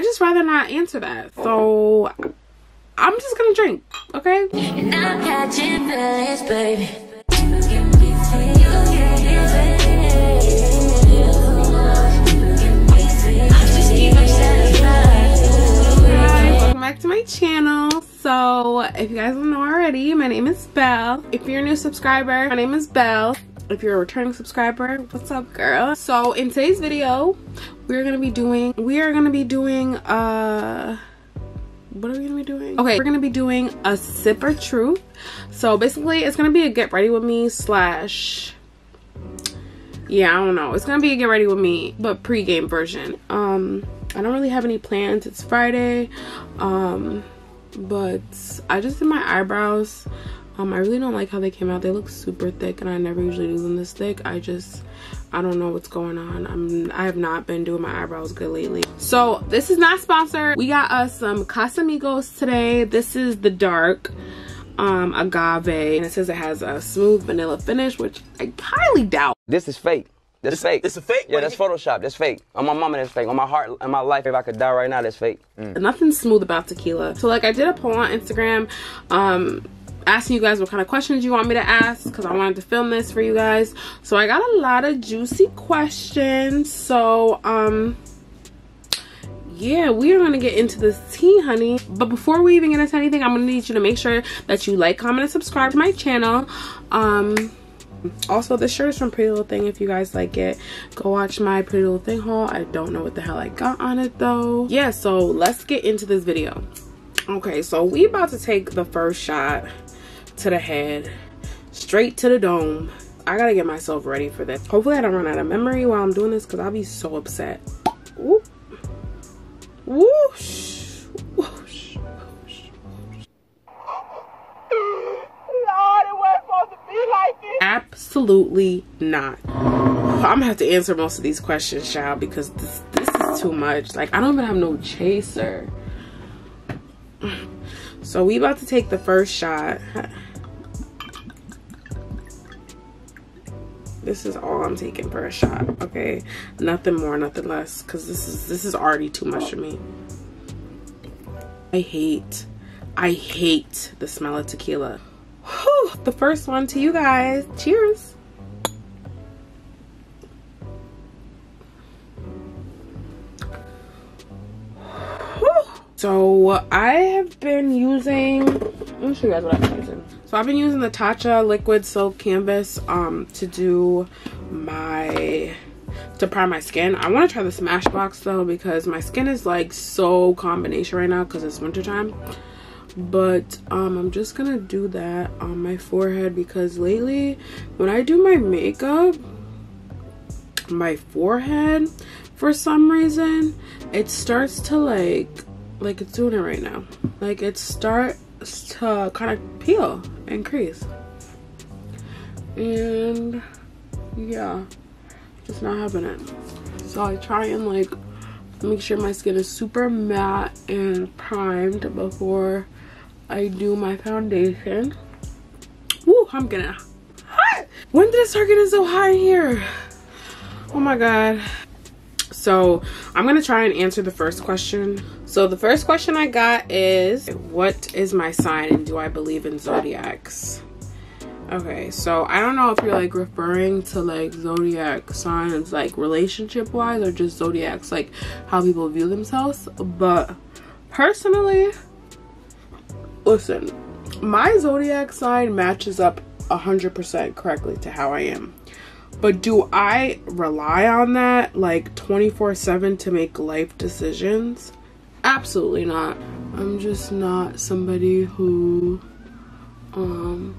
I just rather not answer that. So I'm just gonna drink, okay? And I'm catching feelings, baby. Welcome back to my channel. So, if you guys don't know already, my name is Belle. If you're a new subscriber, my name is Belle. If you're a returning subscriber, what's up, girl? So, in today's video, we're gonna be doing, we are gonna be doing, uh, what are we gonna be doing? Okay, we're gonna be doing a sip or truth. So, basically, it's gonna be a get ready with me slash yeah i don't know it's gonna be a get ready with me but pre-game version um i don't really have any plans it's friday um but i just did my eyebrows um i really don't like how they came out they look super thick and i never usually do them this thick i just i don't know what's going on i'm i have not been doing my eyebrows good lately so this is not sponsored we got us some casamigos today this is the dark um agave and it says it has a smooth vanilla finish which i highly doubt This is fake. That's This- fake. this a fake? Yeah, that's Photoshop. That's fake. On my mama, that's fake. On my heart, and my life, if I could die right now, that's fake. nothing smooth about tequila. So like I did a poll on Instagram um asking you guys what kind of questions you want me to ask because I wanted to film this for you guys. So I got a lot of juicy questions. So um yeah, we are going to get into this tea, honey. But before we even get into anything, I'm going to need you to make sure that you like, comment, and subscribe to my channel. Um, also, this shirt is from Pretty Little Thing. If you guys like it, go watch my Pretty Little Thing haul. I don't know what the hell I got on it though. Yeah, so let's get into this video. Okay, so we about to take the first shot to the head, straight to the dome. I gotta get myself ready for this. Hopefully I don't run out of memory while I'm doing this because I'll be so upset. Whoop. Whoosh. Whoosh. Lord, it wasn't supposed to be like this. Absolutely not. I'm gonna have to answer most of these questions, child, because this this is too much. Like I don't even have no chaser. So we about to take the first shot. This is all I'm taking for a shot, okay? Nothing more, nothing less, cause this is this is already too much for me. I hate, I hate the smell of tequila. Whew, the first one to you guys. Cheers. So I have been using. Let me show you guys what I've been using. So I've been using the Tatcha Liquid Silk Canvas um to do my to prime my skin. I want to try the Smashbox though because my skin is like so combination right now because it's wintertime but um i'm just gonna do that on my forehead because lately when i do my makeup my forehead for some reason it starts to like like it's doing it right now like it starts to kind of peel and crease and yeah just not it so i try and like make sure my skin is super matte and primed before I do my foundation. Woo, I'm hot. When did it start getting so hot here? Oh my god. So I'm gonna try and answer the first question. So the first question I got is, what is my sign and do I believe in zodiacs? Okay, so I don't know if you're like referring to like zodiac signs like relationship wise or just zodiacs like how people view themselves, but personally, listen, my zodiac sign matches up 100% correctly to how I am. But do I rely on that like 24 7 to make life decisions? Absolutely not. I'm just not somebody who um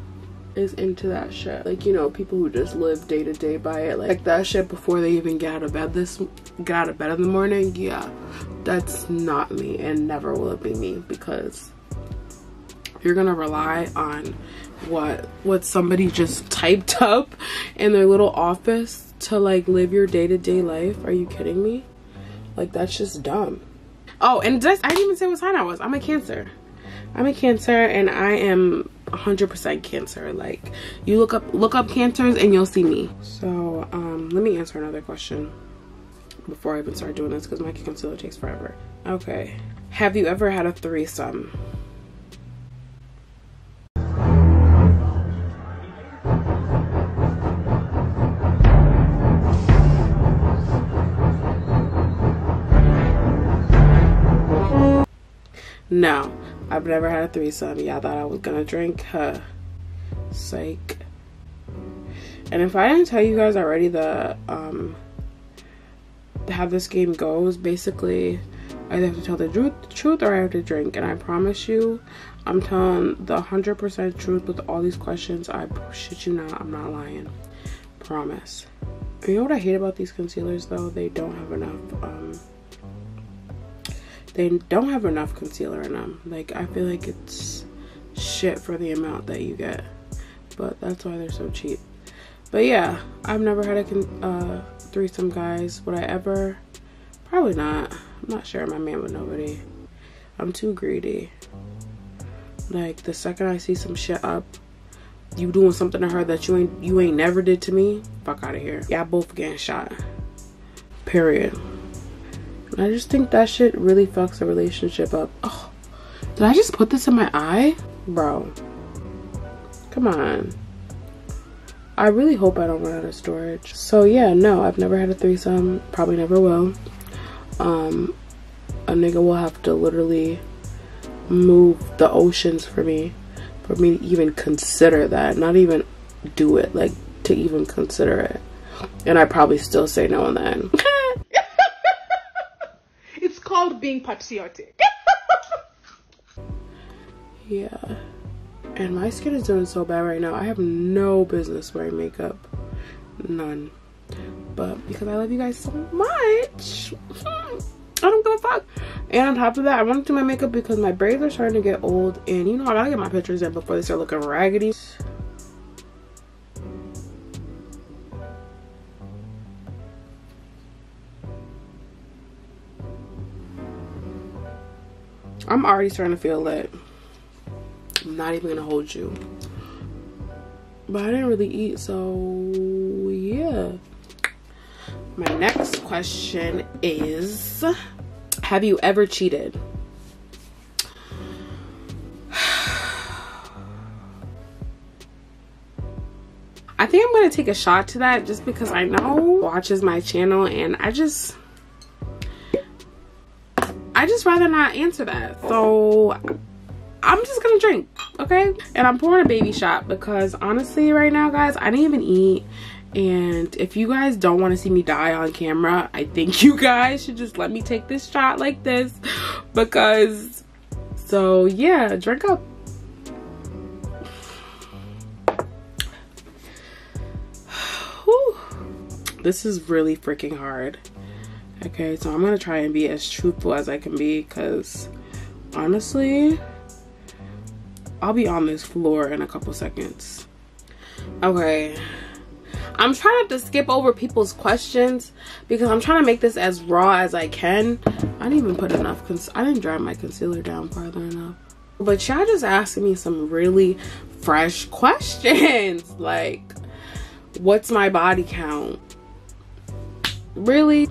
is into that shit. Like, you know, people who just live day to day by it. Like that shit before they even get out of bed this get out of bed in the morning. Yeah. That's not me and never will it be me because you're gonna rely on what what somebody just typed up in their little office to like live your day-to-day life are you kidding me like that's just dumb oh and just i didn't even say what sign i was i'm a cancer i'm a cancer and i am 100% cancer like you look up look up cancers and you'll see me so um let me answer another question before I even start doing this because my concealer takes forever. Okay. Have you ever had a threesome? No, I've never had a threesome. Y'all thought I was gonna drink? Huh. Psych. And if I didn't tell you guys already, the um, how this game goes, basically, I have to tell the truth, truth or I have to drink. And I promise you, I'm telling the hundred percent truth with all these questions. I shit you not, I'm not lying. Promise. You know what I hate about these concealers though? They don't have enough. Um, they don't have enough concealer in them. Like I feel like it's shit for the amount that you get, but that's why they're so cheap. But yeah, I've never had a con- uh, threesome, guys. Would I ever? Probably not. I'm not sharing My man with nobody. I'm too greedy. Like the second I see some shit up, you doing something to her that you ain't you ain't never did to me, fuck out of here. Y'all both getting shot. Period. I just think that shit really fucks a relationship up. Oh, did I just put this in my eye? Bro. Come on. I really hope I don't run out of storage. So yeah, no, I've never had a threesome. Probably never will. Um, a nigga will have to literally move the oceans for me. For me to even consider that. Not even do it. Like, to even consider it. And I probably still say no in the end. Being patriotic. Yeah. And my skin is doing so bad right now. I have no business wearing makeup. None. But because I love you guys so much, I don't give a fuck. And on top of that, I want to do my makeup because my braids are starting to get old. And you know, I gotta get my pictures in before they start looking raggedy. I'm already starting to feel lit. I'm not even gonna hold you. But I didn't really eat, so yeah. My next question is Have you ever cheated? I think I'm gonna take a shot to that just because I know watches my channel and I just I just rather not answer that. So I'm just gonna drink, okay? And I'm pouring a baby shot because honestly, right now, guys, I didn't even eat. And if you guys don't want to see me die on camera, I think you guys should just let me take this shot like this because. So yeah, drink up. This is really freaking hard. Okay, so I'm gonna try and be as truthful as I can be because honestly, I'll be on this floor in a couple seconds. Okay. I'm trying to skip over people's questions because I'm trying to make this as raw as I can. I didn't even put enough, I didn't dry my concealer down farther enough. But y'all just asking me some really fresh questions. like, what's my body count? Really?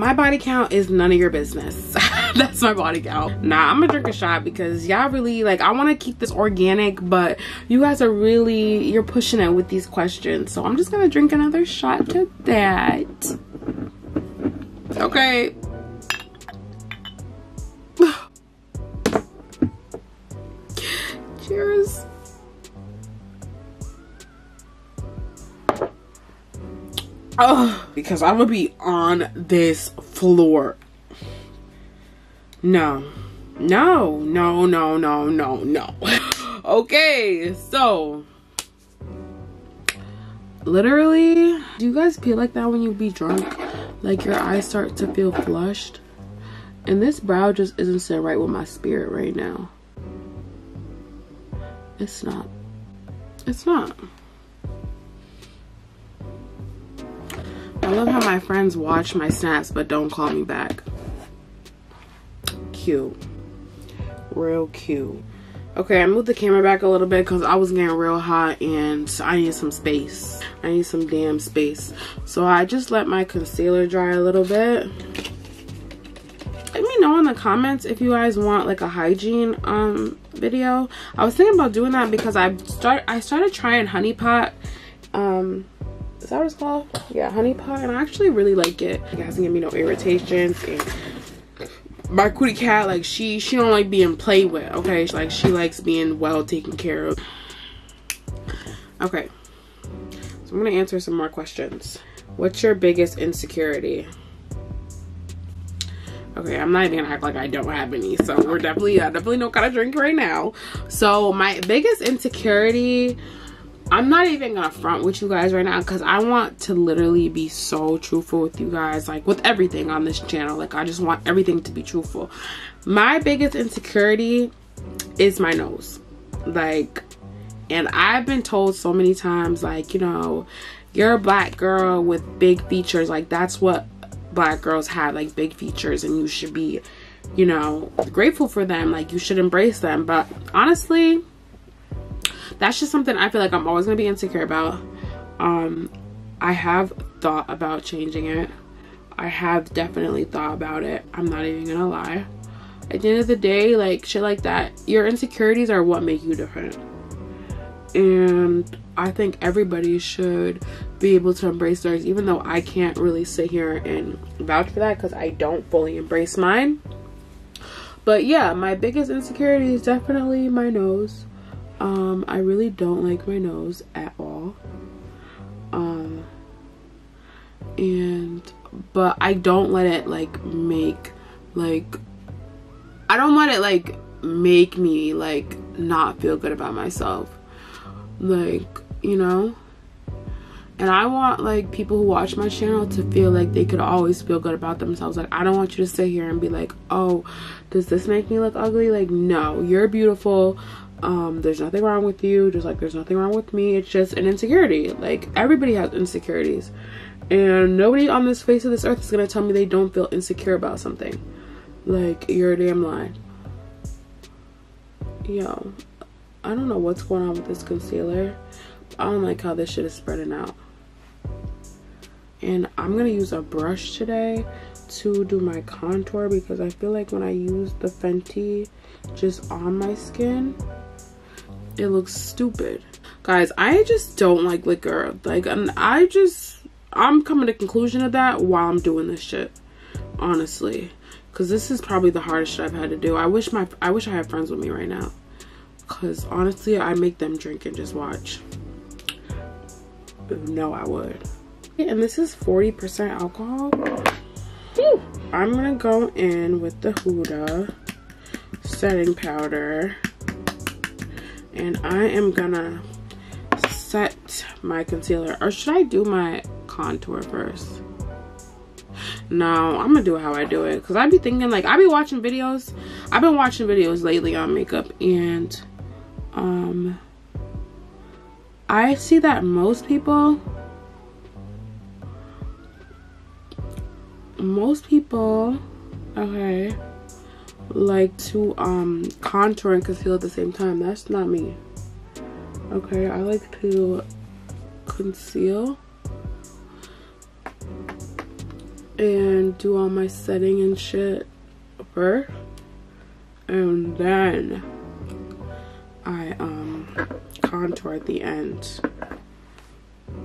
My body count is none of your business. That's my body count. Nah, I'm gonna drink a shot because y'all really like I want to keep this organic, but you guys are really you're pushing it with these questions. So I'm just gonna drink another shot to that. Okay. Oh, because I'm gonna be on this floor. No, no, no, no, no, no, no. okay, so literally, do you guys feel like that when you be drunk? Like your eyes start to feel flushed? And this brow just isn't sitting right with my spirit right now. It's not. It's not. I love how my friends watch my snaps but don't call me back. Cute. Real cute. Okay, I moved the camera back a little bit because I was getting real hot and I need some space. I need some damn space. So I just let my concealer dry a little bit. Let me know in the comments if you guys want like a hygiene um video. I was thinking about doing that because I start I started trying Honey Pot. Um is that what it's called? Yeah, Honey Pot and I actually really like it. It hasn't given me no irritations and my cutie cat like she she don't like being played with okay? Like she likes being well taken care of. Okay. So i'm gonna answer some more questions. What's your biggest insecurity? Okay i'm not even gonna act like i don't have any so we're definitely i definitely know kind of drink right now. So my biggest insecurity I'm not even gonna front with you guys right now because I want to literally be so truthful with you guys, like with everything on this channel. Like, I just want everything to be truthful. My biggest insecurity is my nose. Like, and I've been told so many times, like, you know, you're a black girl with big features. Like, that's what black girls have, like big features, and you should be, you know, grateful for them. Like, you should embrace them. But honestly, that's just something I feel like I'm always gonna be insecure about. Um, I have thought about changing it. I have definitely thought about it. I'm not even gonna lie. At the end of the day, like shit like that, your insecurities are what make you different. And I think everybody should be able to embrace theirs, even though I can't really sit here and vouch for that because I don't fully embrace mine. But yeah, my biggest insecurity is definitely my nose. Um, I really don't like my nose at all. Um, and, but I don't let it like make, like, I don't want it like make me like not feel good about myself. Like, you know? And I want like people who watch my channel to feel like they could always feel good about themselves. Like I don't want you to sit here and be like, "Oh, does this make me look ugly?" Like, no, you're beautiful um there's nothing wrong with you just like there's nothing wrong with me. It's just an insecurity. Like everybody has insecurities. And nobody on this face of this earth is gonna tell me they don't feel insecure about something. Like you're a damn lie. Yo i don't know what's going on with this concealer. I don't like how this shit is spreading out. And i'm gonna use a brush today to do my contour because i feel like when i use the fenty just on my skin it looks stupid. Guys i just don't like liquor. Like and i just i'm coming to conclusion of that while i'm doing this shit honestly. Because this is probably the hardest shit i've had to do. I wish my i wish i had friends with me right now. Because honestly i make them drink and just watch. No i would. And this is 40 percent alcohol. Whew. i'm gonna go in with the huda setting powder and I am gonna set my concealer or should I do my contour first? No I'm gonna do it how I do it because I be thinking like I be watching videos. I've been watching videos lately on makeup and um I see that most people most people okay like to um contour and conceal at the same time. That's not me. Okay i like to conceal and do all my setting and shit first and then i um contour at the end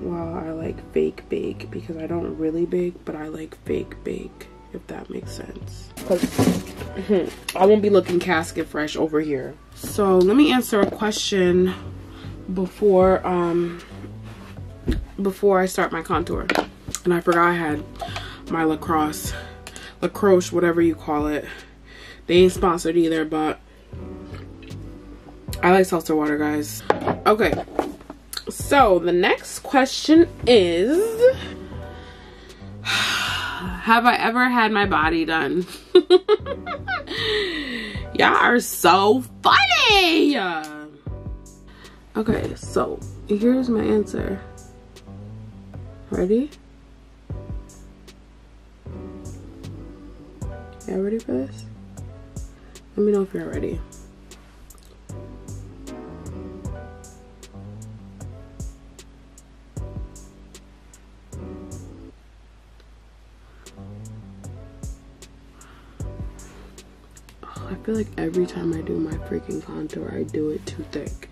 while i like fake bake because i don't really bake but i like fake bake if that makes sense because I won't be looking casket fresh over here. So let me answer a question before um before I start my contour. And I forgot I had my lacrosse, lacrosse, whatever you call it. They ain't sponsored either, but I like seltzer water, guys. Okay, so the next question is have I ever had my body done? Y'all are so funny. Okay, so here's my answer. Ready? Y'all ready for this? Let me know if you're ready. Feel like every time I do my freaking contour, I do it too thick.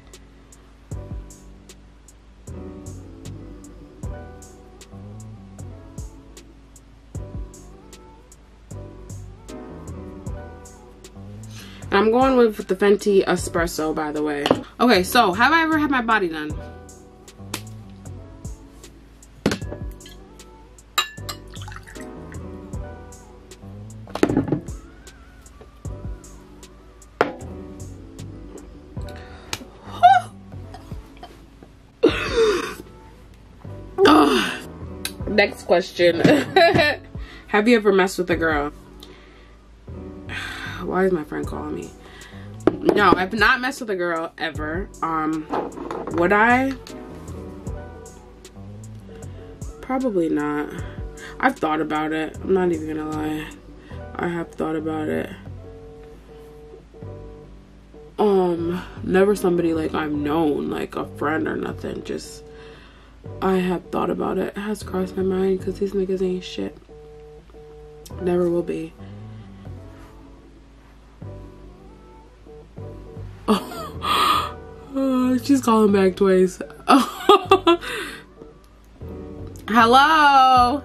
I'm going with the Fenty Espresso, by the way. Okay, so have I ever had my body done? Next question. Have you ever messed with a girl? Why is my friend calling me? No, I've not messed with a girl ever. Um, would I? Probably not. I've thought about it. I'm not even gonna lie. I have thought about it. Um, never somebody like I've known, like a friend or nothing. Just, I have thought about it. It has crossed my mind because these niggas ain't shit. Never will be. Oh, she's calling back twice. Hello.